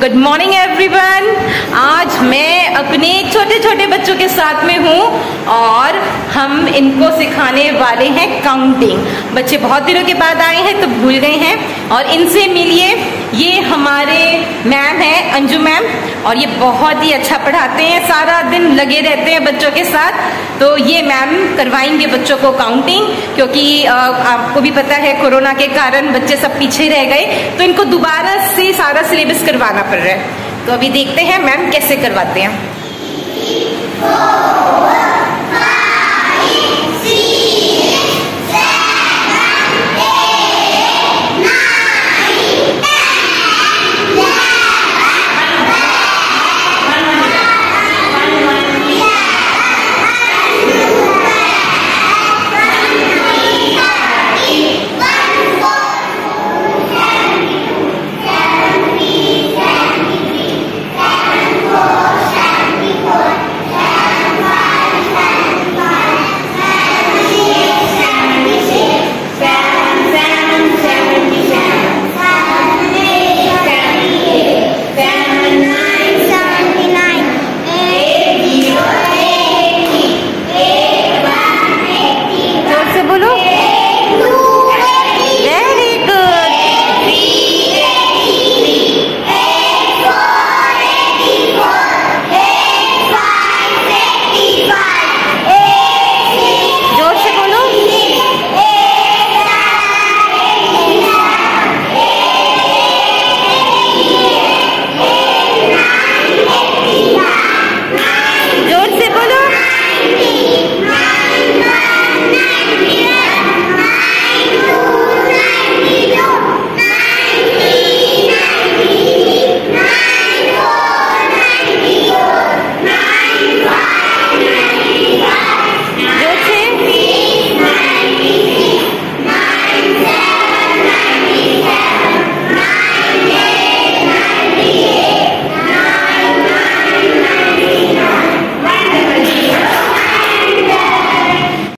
Good morning everyone आज मैं अपने छोटे छोटे बच्चों के साथ में हूँ और हम इनको सिखाने वाले हैं काउंटिंग बच्चे बहुत दिनों के बाद आए हैं तो भूल गए हैं और इनसे मिलिए ये हमारे मैम है, अंजू मैम, और ये बहुत ही अच्छा पढ़ाते हैं, सारा दिन लगे रहते हैं बच्चों के साथ। तो ये मैम करवाएँगे बच्चों को काउंटिंग क्योंकि आपको भी पता है कोरोना के कारण बच्चे सब पीछे रह गए तो इनको दोबारा से सारा सिलेबस करवाना पड़ रहा है। तो अभी देखते हैं मैम कैसे करवाते हैं।